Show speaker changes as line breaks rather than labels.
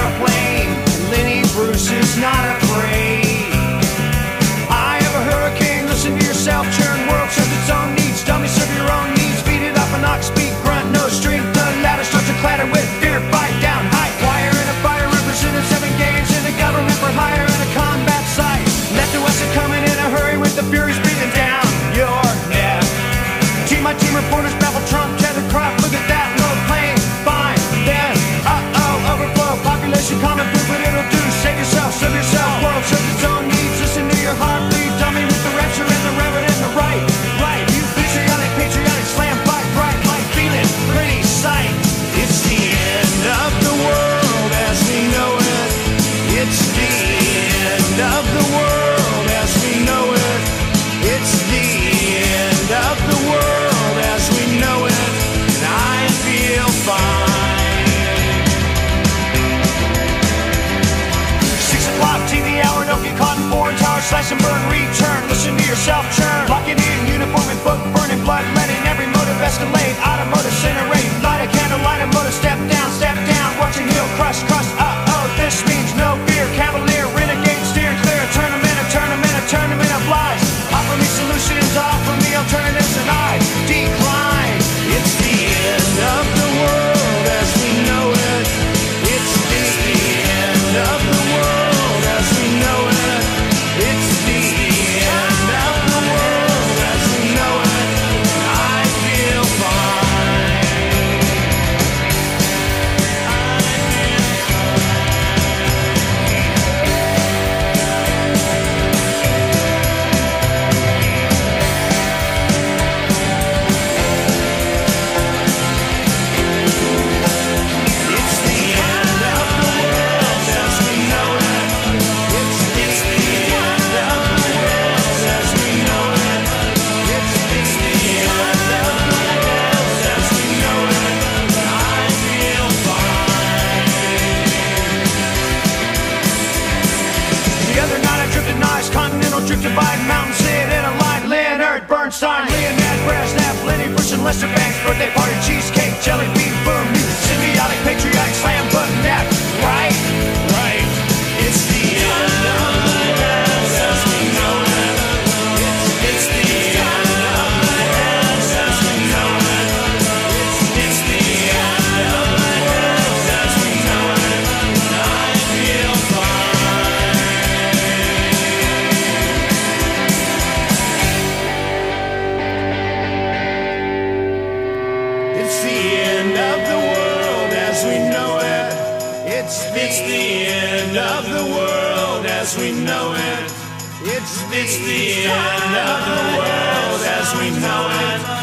airplane. Lenny Bruce is not afraid. I have a hurricane. Listen to yourself. Turn world serves its own needs. Dummy serve your own needs. Feed it up an ox. Speak grunt. No strength. The ladder starts to clatter with fear. Fight down. High wire and a fire Representing seven games in a government for hire and a combat site. Left to us are coming in a hurry with the furies breathing down your neck. Team my team reporters baffle Trump. Slash and burn, return, listen to yourself churn. Locking in uniform and book burn.
It's the end of the world as we know it. It's the, it's the end of the world as we know it. It's the, it's the end of the world as we know it.